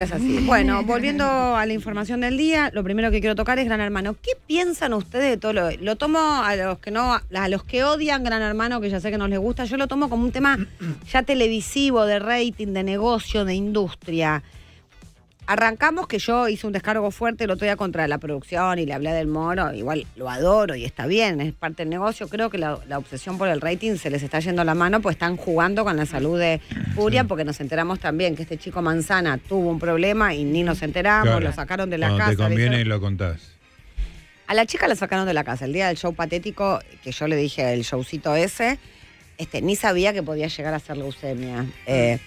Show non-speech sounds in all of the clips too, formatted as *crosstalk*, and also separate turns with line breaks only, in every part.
Es así. Bueno, volviendo a la información del día, lo primero que quiero tocar es Gran Hermano. ¿Qué piensan ustedes de todo lo Lo tomo a los que no, a los que odian Gran Hermano, que ya sé que no les gusta, yo lo tomo como un tema ya televisivo, de rating, de negocio, de industria. Arrancamos que yo hice un descargo fuerte el otro día contra la producción y le hablé del moro. Igual lo adoro y está bien, es parte del negocio. Creo que la, la obsesión por el rating se les está yendo la mano, pues están jugando con la salud de Furia, porque nos enteramos también que este chico Manzana tuvo un problema y ni nos enteramos,
Claro.
lo sacaron de la
Cuando
casa.
te conviene
hicieron-
lo contás.
a la chica la sacaron de la casa. El día del show patético, que yo le dije el showcito ese, este, ni sabía que podía llegar a ser leucemia. Eh,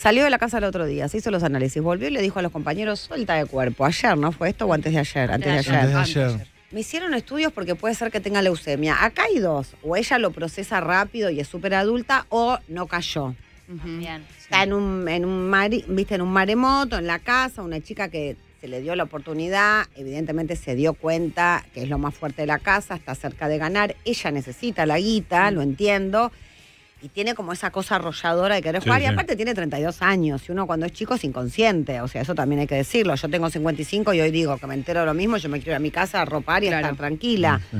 salió de la casa el otro día, se hizo los análisis, volvió y le dijo a los compañeros, suelta de cuerpo. Ayer, ¿no fue esto o antes de ayer? Antes de ayer.
Antes de ayer.
Me hicieron estudios porque puede ser que tenga leucemia. Acá hay dos. O ella lo procesa rápido y es súper adulta o no cayó.
Bien.
Está en un, en un mari- viste, en un maremoto, en la casa, una chica que se le dio la oportunidad, evidentemente se dio cuenta que es lo más fuerte de la casa, está cerca de ganar, ella necesita la guita, lo entiendo, y tiene como esa cosa arrolladora de querer
Sí,
jugar, y
sí.
aparte tiene 32 años, y uno cuando es chico es inconsciente, o sea, eso también hay que decirlo, yo tengo 55 y hoy digo que me entero de lo mismo, yo me quiero ir a mi casa a ropar y a
Claro.
estar tranquila.
Sí.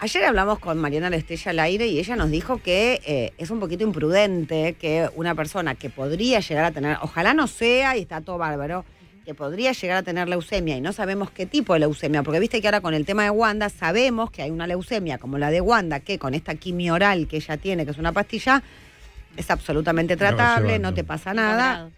Ayer hablamos con Mariana Lestella al aire y ella nos dijo que eh, es un poquito imprudente que una persona que podría llegar a tener, ojalá no sea y está todo bárbaro, que podría llegar a tener leucemia y no sabemos qué tipo de leucemia, porque viste que ahora con el tema de Wanda sabemos que hay una leucemia como la de Wanda, que con esta quimio oral que ella tiene, que es una pastilla, es absolutamente tratable,
llevando.
no te pasa nada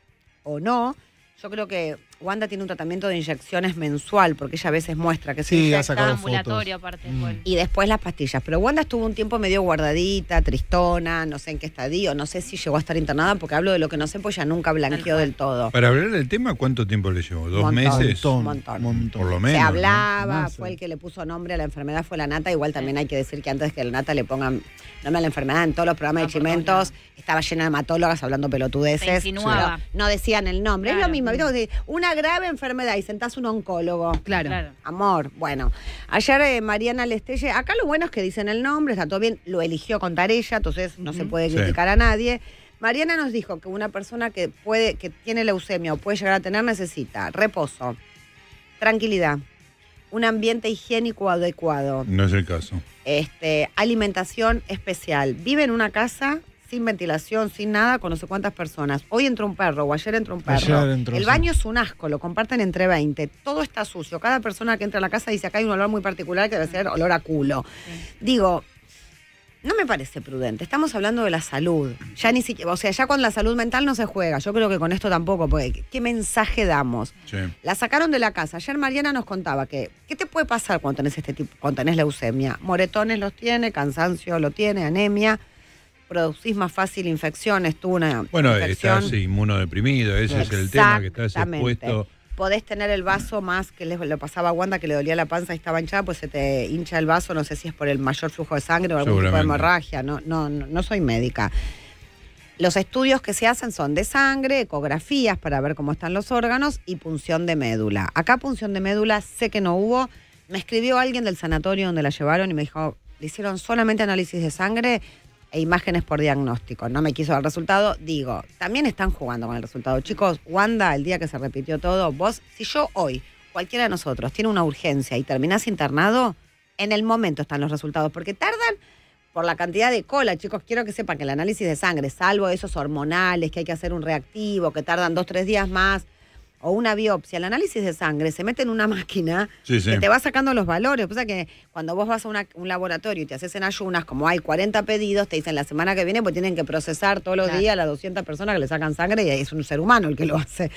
o no. Yo creo que Wanda tiene un tratamiento de inyecciones mensual, porque ella a veces muestra que se
Sí, ha
inyecta.
sacado
ambulatorio
fotos.
aparte.
Mm.
Y después las pastillas. Pero Wanda estuvo un tiempo medio guardadita, tristona, no sé en qué estadio, no sé si llegó a estar internada, porque hablo de lo que no sé, pues ya nunca blanqueó del todo.
Para hablar del tema, ¿cuánto tiempo le llevó? ¿Dos
Montón.
meses?
Un
Montón,
montón.
montón.
Por lo
Se
menos. ¿no?
hablaba, fue el que le puso nombre a la enfermedad, fue la nata. Igual también hay que decir que antes que la nata le pongan nombre a la enfermedad, en todos los programas
Ah,
de
todos
Chimentos estaba llena de hematólogas hablando pelotudeces.
Se insinuaba.
No decían el nombre. Es lo mismo, ¿viste? Una grave enfermedad y sentás un oncólogo.
Claro.
Claro.
Amor, bueno. Ayer eh, Mariana Lestelle, acá lo bueno es que dicen el nombre, está todo bien, lo eligió contar ella, entonces no se puede
Sí.
criticar a nadie. Mariana nos dijo que una persona que puede, que tiene leucemia o puede llegar a tener necesita reposo, tranquilidad, un ambiente higiénico adecuado,
No es el caso.
este, alimentación especial. Vive en una casa sin ventilación, sin nada, con no sé cuántas personas. Hoy entró un perro o ayer entró un perro.
Ayer entró,
el
sí.
baño es un asco, lo comparten entre 20. Todo está sucio. Cada persona que entra a la casa dice acá hay un olor muy particular que debe ser olor a culo. Digo, no me parece prudente. Estamos hablando de la salud. Ya ni siquiera, o sea, ya con la salud mental no se juega. Yo creo que con esto tampoco, porque ¿qué mensaje damos?
Sí.
La sacaron de la casa. Ayer Mariana nos contaba que, ¿qué te puede pasar cuando tenés este tipo, cuando tenés leucemia? Moretones los tiene, cansancio lo tiene, anemia, producís más fácil infecciones, tuvo una
Bueno,
infección.
estás inmunodeprimido, ese es el tema, que estás expuesto.
Podés tener el vaso más que le, le pasaba a Wanda, que le dolía la panza y estaba hinchada, pues se te hincha el vaso, no sé si es por el mayor flujo de sangre o algún tipo de hemorragia, no, no, no, no soy médica. Los estudios que se hacen son de sangre, ecografías para ver cómo están los órganos y punción de médula. Acá punción de médula sé que no hubo. Me escribió alguien del sanatorio donde la llevaron y me dijo, le hicieron solamente análisis de sangre e imágenes por diagnóstico. No me quiso dar resultado. Digo, también están jugando con el resultado. Chicos, Wanda, el día que se repitió todo, vos, si yo hoy, cualquiera de nosotros, tiene una urgencia y terminás internado, en el momento están los resultados, porque tardan por la cantidad de cola, chicos, quiero que sepan que el análisis de sangre, salvo esos hormonales, que hay que hacer un reactivo, que tardan dos, tres días más, o una biopsia, el análisis de sangre se mete en una *laughs* máquina
Sí, sí.
que te va sacando los valores. O sea que cuando vos vas a una- un laboratorio y te haces en ayunas, como hay 40 pedidos, te dicen la semana que viene, pues tienen que procesar todos los
Claro.
días a las 200 personas que le sacan sangre y es un ser humano el que lo hace.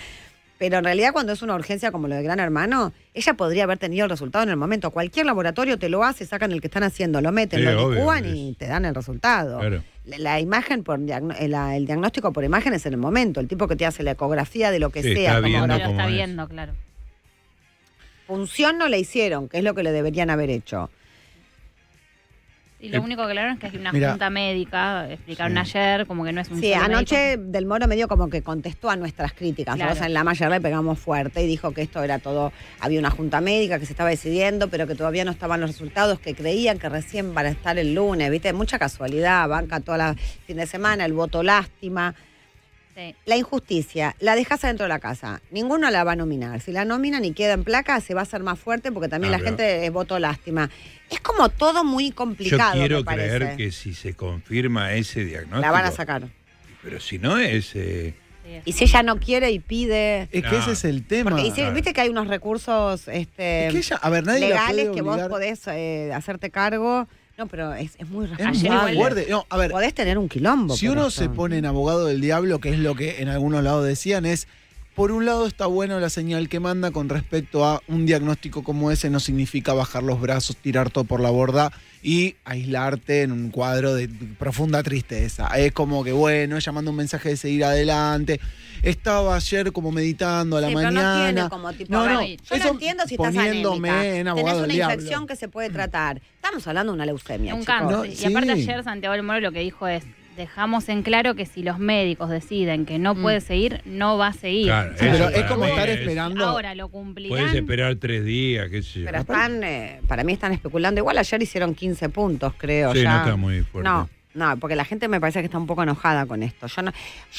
Pero en realidad cuando es una urgencia como lo de Gran Hermano, ella podría haber tenido el resultado en el momento. Cualquier laboratorio te lo hace, sacan el que están haciendo, lo meten,
Sí,
lo licúan y te dan el resultado.
Claro.
La, la imagen por eh, la- el diagnóstico por imagen es en el momento. El tipo que te hace la ecografía de lo que
Sí,
sea,
está
como
viendo
lo está
es.
viendo, claro.
función no le hicieron, que es lo que le deberían haber hecho.
Y lo único que aclararon es que hay una
Mira.
junta médica, explicaron
Sí.
ayer, como que no es un
Sí, anoche
médico.
Del Moro medio como que contestó a nuestras críticas.
Claro.
Nosotros en la mayor le pegamos fuerte y dijo que esto era todo, había una junta médica que se estaba decidiendo, pero que todavía no estaban los resultados, que creían que recién van a estar el lunes, ¿viste? Mucha casualidad, banca toda la fin de semana, el voto lástima.
Sí.
La injusticia, la dejas adentro de la casa. Ninguno la va a nominar. Si la nominan y queda en placa, se va a hacer más fuerte porque también
Ah,
la
pero-
gente es voto lástima. Es como todo muy
Yo
complicado.
quiero
me parece.
creer que si se confirma ese diagnóstico.
la van a sacar.
Pero si no es. eh,
Y si ella no quiere y pide.
Es que
No.
ese es el tema.
Porque y si- viste que hay unos recursos este,
Es que ella, a ver, nadie la
legales
puede
que vos podés eh, hacerte cargo. No, pero es, es muy
Es
responsable.
muy fuerte. No, a ver,
Podés tener un quilombo.
si uno
esto.
se pone en abogado del diablo, que es lo que en algunos lados decían, es, por un lado está bueno la señal que manda con respecto a un diagnóstico como ese, no significa bajar los brazos, tirar todo por la borda y aislarte en un cuadro de profunda tristeza. Es como que, bueno, ella manda un mensaje de seguir adelante. Estaba ayer como meditando a la
Sí, pero
mañana.
no tiene como tipo.
No, no,
yo no entiendo si estás
poniéndome
anémica.
en
Tenés una
del diablo.
infección que se puede tratar. Estamos hablando de una leucemia,
un
chicos.
cáncer.
No,
y
sí.
aparte ayer Santiago del Moro lo que dijo es, dejamos en claro que si los médicos deciden que no
Mm.
puede seguir, no va a seguir.
Claro,
Sí, pero es como estar
es-
esperando.
Ahora lo cumplirán.
Puedes esperar tres días, qué sé yo.
Pero están, eh, para mí están especulando. Igual ayer hicieron 15 puntos, creo.
Sí,
ya.
no está muy fuerte.
No, no, porque la gente me parece que está un poco enojada con esto. Yo, no,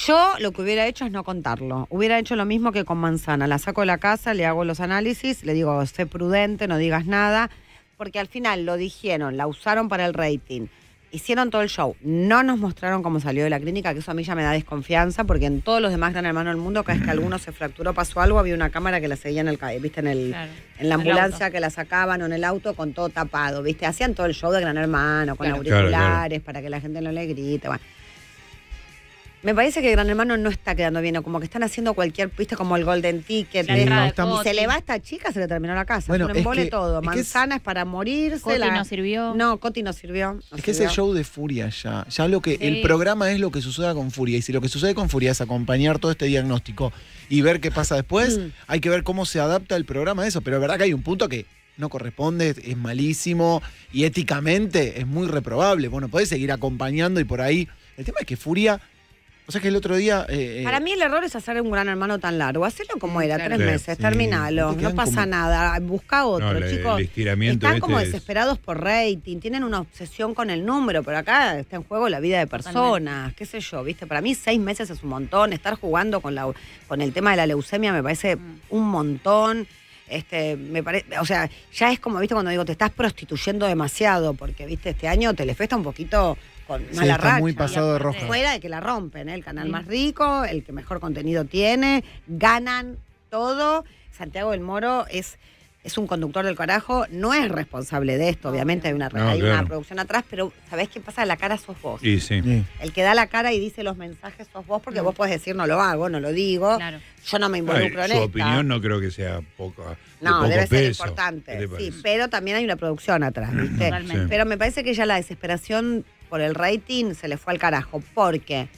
yo lo que hubiera hecho es no contarlo. Hubiera hecho lo mismo que con Manzana. La saco de la casa, le hago los análisis, le digo, sé prudente, no digas nada. Porque al final lo dijeron, la usaron para el rating. Hicieron todo el show. No nos mostraron cómo salió de la clínica, que eso a mí ya me da desconfianza, porque en todos los demás Gran Hermano del mundo, cada vez que alguno se fracturó, pasó algo, había una cámara que la seguía en el, viste, en el,
Claro.
en la
En el
ambulancia que la sacaban o en el auto con todo tapado, ¿viste? Hacían todo el show de Gran Hermano, con
Claro.
auriculares,
Claro, claro.
para que la gente no le grite. bueno. Me parece que Gran Hermano no está quedando bien, o como que están haciendo cualquier pista como el Golden Ticket.
Estamos-
y se le va a esta chica, se le terminó la casa.
Bueno, es
embole
que-
todo.
es que es-
Manzana es para morirse.
Coti
la-
no sirvió.
No, Coti no sirvió. no
Es que es el show de Furia ya. Ya lo que.
Sí.
El programa es lo que suceda con Furia. Y si lo que sucede con Furia es acompañar todo este diagnóstico y ver qué pasa después,
Mm.
hay que ver cómo se adapta el programa a eso. Pero es verdad que hay un punto que no corresponde, es malísimo y éticamente es muy reprobable. Bueno, podés seguir acompañando y por ahí. El tema es que Furia. O sea que el otro día. eh, eh,
Para mí el error es hacer un gran hermano tan largo. Hacerlo como era,
claro.
tres
Sí.
meses,
Sí,
terminalo,
te
no pasa
como-
nada, busca otro,
No,
chicos.
el estiramiento
Están
este
como
es-
desesperados por rating, tienen una obsesión con el número, pero acá está en juego la vida de personas, qué sé yo, ¿viste? Para mí seis meses es un montón, estar jugando con, la, con el tema de la leucemia me parece
Mm.
un montón. Este, me parece, o sea, ya es como, viste, cuando digo, te estás prostituyendo demasiado, porque, viste, este año Telefe está un poquito con
sí,
mala
está
racha.
muy pasado de roja.
Fuera de que la rompen, ¿eh? el canal
Sí.
más rico, el que mejor contenido tiene, ganan todo. Santiago del Moro es, es un conductor del carajo, no es responsable de esto, obviamente hay, una,
No,
hay una
claro.
producción atrás, pero ¿sabés qué pasa? La cara sos vos.
Sí.
Sí.
El que da la cara y dice los mensajes sos vos, porque
Mm.
vos podés decir no lo hago, no lo digo,
Claro.
yo no me
Ay,
involucro en
su
esta.
opinión no creo que sea poca.
No, debe ser importante.
¿Qué te
Sí, pero también hay una producción atrás, ¿viste?
Totalmente.
Sí.
Pero me parece que ya la desesperación por el rating se le fue al carajo. Porque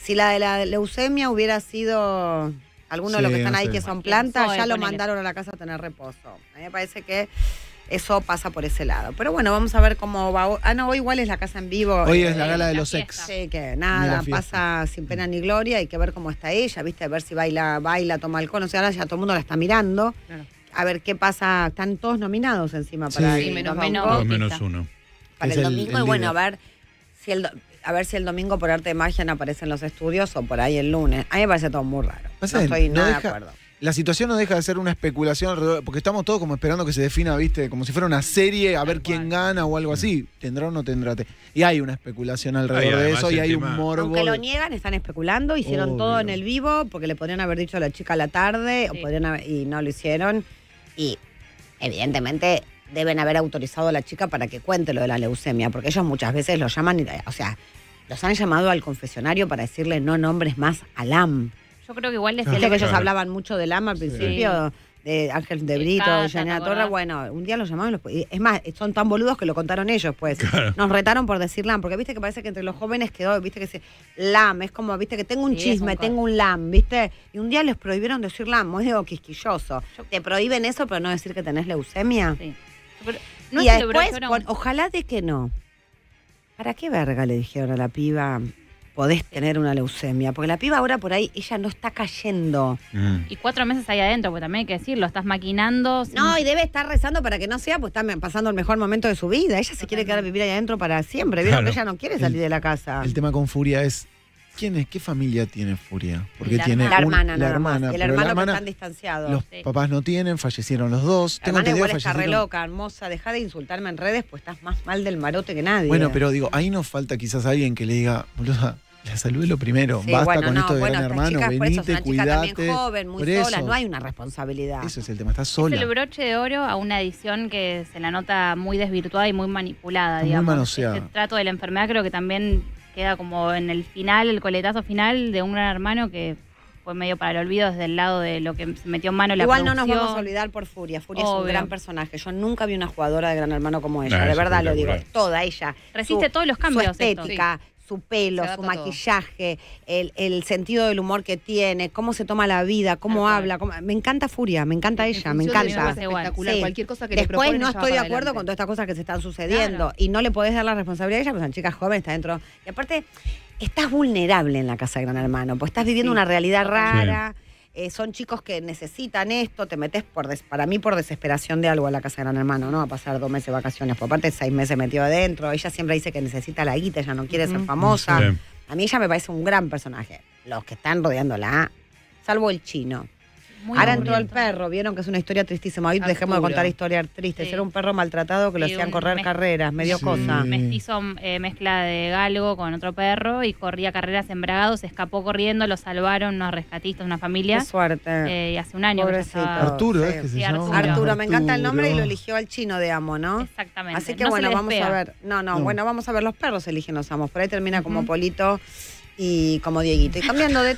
si la de la leucemia hubiera sido alguno de los
Sí,
que están
no
ahí
sé.
que son plantas, ya lo
ponele.
mandaron a la casa a tener reposo. A mí me parece que eso pasa por ese lado. Pero bueno, vamos a ver cómo va. hoy. Ah, no, hoy igual es la casa en vivo.
Hoy
eh,
es la gala de
la
los
fiesta.
ex.
Sí, que nada, pasa sin pena ni gloria, hay que ver cómo está ella, viste, a ver si baila, baila, toma alcohol, o sea, ahora ya todo el mundo la está mirando,
Claro.
a ver qué pasa, están todos nominados encima para
Sí.
el
Sí, menos
domingo,
menos.
Menos uno.
para
Es
el domingo,
el
y bueno, a ver si el do- a ver si el domingo por arte de magia no aparece en los estudios o por ahí el lunes. A mí me parece todo muy raro.
Pasa
no estoy
no
nada de acuerdo.
La situación no deja de ser una especulación alrededor, porque estamos todos como esperando que se defina, viste, como si fuera una serie, a ver quién
cual.
gana o algo así. ¿Tendrá o no tendrá? Te- Y hay una especulación alrededor de eso y hay
tema-
un morbo.
Aunque lo niegan, están especulando, hicieron
Obvio.
todo en el vivo, porque le podrían haber dicho a la chica a la tarde,
Sí.
o podrían haber- y no lo hicieron. Y evidentemente deben haber autorizado a la chica para que cuente lo de la leucemia, porque ellos muchas veces lo llaman, y, o sea, los han llamado al confesionario para decirle no nombres más a LAM.
Yo creo que igual es
Claro.
que ellos
Claro.
hablaban mucho de LAM al principio, de Ángel de Brito, de
¿te
Janina Torre.
acordás?
Bueno, un día los llamaron, los- y es más, son tan boludos que lo contaron ellos, pues.
Claro.
Nos retaron por decir LAM, porque viste que parece que entre los jóvenes quedó, viste que se. LAM, es como, viste que tengo un
Sí, es
chisme,
un
tengo un LAM, viste. Y un día les prohibieron decir LAM, muy digo quisquilloso. Te prohíben eso, pero no decir que tenés leucemia.
Sí. No
y después, ojalá de que no. ¿Para qué verga le dijeron a la piba? Podés tener una leucemia. Porque la piba ahora por ahí, ella no está cayendo.
Mm.
Y cuatro meses ahí adentro, porque también hay que decirlo, estás maquinando. sin-
No, y debe estar rezando para que no sea, pues está pasando el mejor momento de su vida. Ella se quiere quedar a vivir ahí adentro para siempre. Vieron
Claro.
que ella no quiere salir de la casa.
El tema con Furia es ¿quién es? ¿Qué familia tiene Furia? Porque
La
tiene
La
un-
hermana,
la
nada más.
hermana,
Y el hermano
la
que
hermana,
están distanciados.
los
Sí.
papás no tienen, fallecieron los dos.
La
Tengo
hermana igual está re loca, hermosa. Deja de insultarme en redes, pues estás más mal del marote que nadie.
Bueno, pero digo, ahí nos falta quizás alguien que le diga, boluda, la salud es lo primero.
Sí,
Basta
bueno,
con
no,
esto de
bueno,
gran hermano,
chicas, por eso, es
venite,
chica
cuidate.
joven, muy
Por eso.
sola, no hay una responsabilidad.
Eso es el tema, está
Es
sola.
el broche de oro a una edición que se la nota muy desvirtuada y muy manipulada,
Está muy
digamos.
manoseada.
Este trato de la enfermedad creo que también queda como en el final, el coletazo final de un gran hermano que fue medio para el olvido desde el lado de lo que se metió en mano la
Igual no nos
producción.
vamos a olvidar por Furia. Furia es un
Obvio.
gran personaje. Yo nunca vi una jugadora de Gran Hermano como ella.
No,
de verdad lo digo. Toda ella.
Resiste
Su-
todos los cambios,
Su
esto.
Su pelo, su maquillaje, el, el sentido del humor que tiene, cómo se toma la vida, cómo habla. cómo- me encanta Furia, me encanta
En
ella, me encanta.
es espectacular.
Sí.
Cualquier cosa que
Después no estoy de acuerdo con todas estas cosas que se están sucediendo
Claro.
y no le podés dar la responsabilidad a ella, porque son chicas jóvenes, está dentro. Y aparte, estás vulnerable en la casa de Gran Hermano, pues estás viviendo
Sí,
una realidad rara. Eh, son chicos que necesitan esto, te metes por des- para mí por desesperación de algo a la casa de Gran Hermano, ¿no? A pasar dos meses de vacaciones. Por aparte, seis meses metido adentro. Ella siempre dice que necesita la guita, ella no quiere ser famosa.
Sí.
A mí ella me parece un gran personaje. Los que están rodeándola, salvo el chino.
Muy
Ahora entró el perro, vieron que es una historia tristísima. Hoy dejemos de contar historias tristes.
Sí.
Era un perro maltratado que lo
Sí,
hacían correr carreras, medio
Sí.
cosa.
Mestizo eh, mezcla de galgo con otro perro y corría carreras en Bragado, se escapó corriendo, lo salvaron unos rescatistas, una
Qué
familia.
suerte.
eh, y hace un año que ya
Pobrecito.
estaba-
Arturo,
Sí.
es que se
Sí,
llama.
Arturo.
Arturo, me encanta el nombre y lo eligió al chino de amo, ¿no?
Exactamente.
Así que
No
bueno, vamos a ver. No, no,
No.
bueno, vamos a ver los perros eligen los amos. Por ahí termina como. Polito y como Dieguito. Y cambiando de